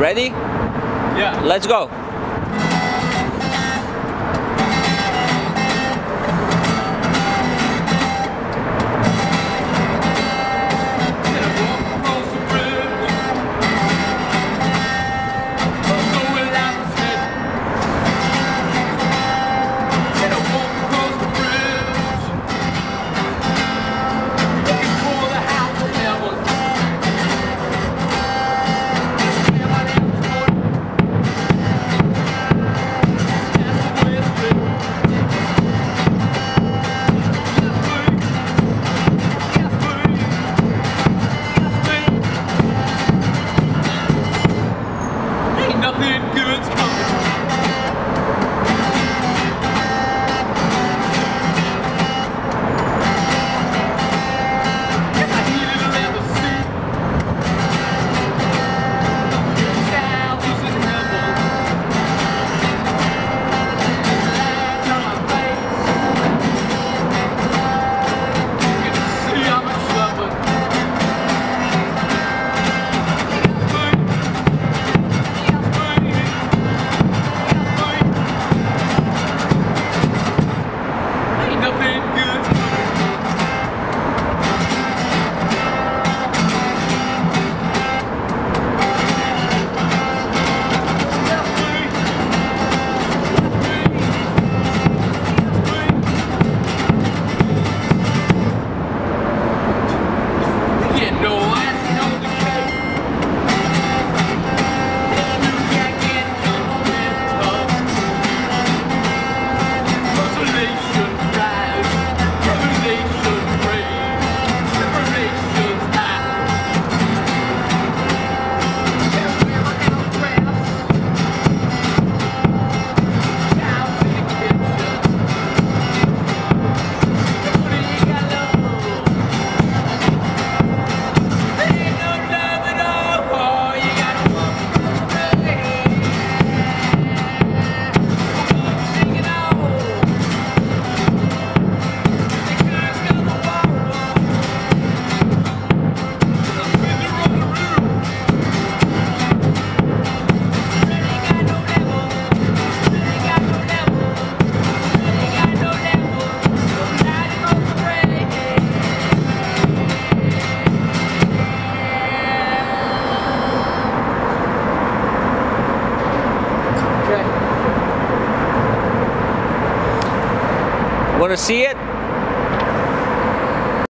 Ready? Yeah. Let's go. Want to see it?